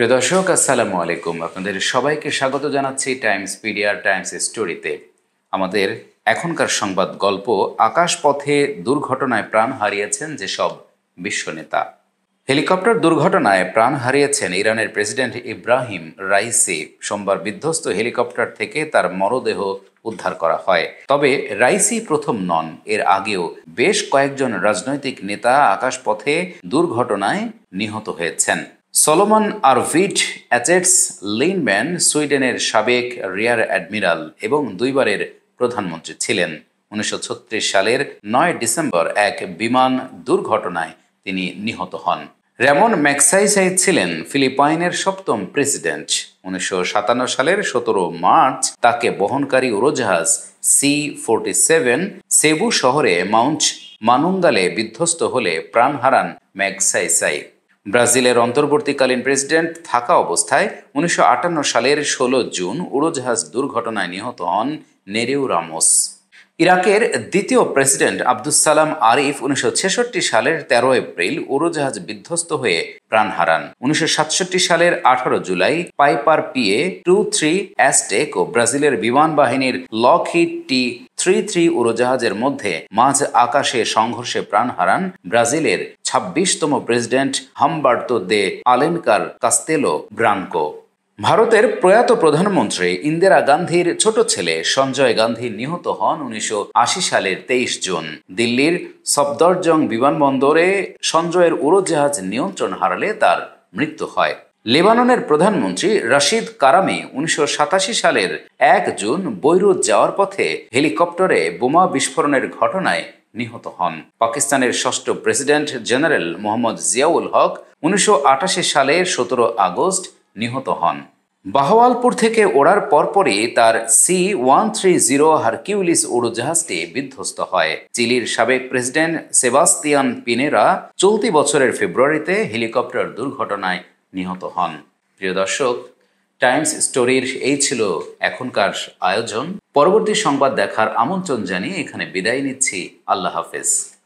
প্রিয় দর্শক, আসসালামু আলাইকুম। আপনাদের সবাইকে স্বাগত জানাচ্ছি টাইমস পিডিয়ার টাইমস স্টোরিতে আমাদের এখনকার সংবাদ গল্প, আকাশপথে দুর্ঘটনায় প্রাণ হারিয়েছেন যেসব বিশ্বনেতা হেলিকপ্টার দুর্ঘটনায় প্রাণ হারিয়েছেন ইরানের প্রেসিডেন্ট ইব্রাহিম রাইসি। সোমবার বিধ্বস্ত হেলিকপ্টার থেকে তার মরদেহ উদ্ধার করা হয়। তবে রাইসি প্রথম নন, এর আগেও বেশ কয়েকজন রাজনৈতিক নেতা আকাশপথে দুর্ঘটনায় নিহত হয়েছেন। সলোমন আরভিট অ্যাচেটস লিনম্যান সুইডেনের সাবেক রিয়ার অ্যাডমিরাল এবং দুইবারের প্রধানমন্ত্রী ছিলেন। উনিশশো ছত্রিশ সালের নয় ডিসেম্বর এক বিমান দুর্ঘটনায় তিনি নিহত হন। রেমন ম্যাক্সাইসাই ছিলেন ফিলিপাইনের সপ্তম প্রেসিডেন্ট। উনিশশো সাতান্ন সালের সতেরো মার্চ তাকে বহনকারী উড়োজাহাজ সি ফোরটি সেভেন সেবু শহরে মাউন্ট মানুঙ্গালে বিধ্বস্ত হলে প্রাণ হারান ম্যাগসাইসাই ব্রাজিলের অন্তর্বর্তীকালীন প্রেসিডেন্ট থাকা অবস্থায় উনিশশো আটান্ন সালের ষোলো জুন উড়োজাহাজ দুর্ঘটনায় নিহত হন নেরেউ রামোস। ইরাকের দ্বিতীয় প্রেসিডেন্ট আব্দুস সালাম আরিফ উনিশশো ছেষট্টি সালের তেরো এপ্রিল উড়োজাহাজ বিধ্বস্ত হয়ে প্রাণ হারান। উনিশশো সাতষট্টি সালের আঠারো July Piper PA two three Aztec ও ব্রাজিলের বিমান বাহিনীর লকহিট টি থ্রি থ্রি উড়োজাহাজের মধ্যে মাঝ আকাশে সংঘর্ষে প্রাণ হারান ব্রাজিলের ছাব্বিশতম প্রেসিডেন্ট হামবার্তো দে আলেনকার কাস্তেলো ব্রাঙ্কো। ভারতের প্রয়াত প্রধানমন্ত্রী ইন্দিরা গান্ধীর ছোট ছেলে সঞ্জয় গান্ধী নিহত হন উনিশশো আশি সালের তেইশ জুন। দিল্লির সফদরজং বিমানবন্দরে সঞ্জয়ের উড়োজাহাজ নিয়ন্ত্রণ হারালে তার মৃত্যু হয়। লেবাননের প্রধানমন্ত্রী রাশিদ কারামি উনিশশো সাতাশি সালের এক জুন বৈরুত যাওয়ার পথে হেলিকপ্টারে বোমা বিস্ফোরণের ঘটনায় নিহত হন। পাকিস্তানের ষষ্ঠ প্রেসিডেন্ট জেনারেল মোহাম্মদ জিয়াউল হক উনিশশো আটাশি সালের সতেরো আগস্ট নিহত হন। বাহওয়ালপুর থেকে ওড়ার পরপরই তার C one three zero Hercules উড়োজাহাজটি বিধ্বস্ত হয়। চিলির সাবেক প্রেসিডেন্ট সেবাস্তিয়ান পিনেরা চলতি বছরের ফেব্রুয়ারিতে হেলিকপ্টার দুর্ঘটনায় নিহত হন। প্রিয় দর্শক, টাইমস স্টোরির এই ছিল এখনকার আয়োজন। পরবর্তী সংবাদ দেখার আমন্ত্রণ জানিয়ে এখানে বিদায় নিচ্ছি। আল্লাহ হাফেজ।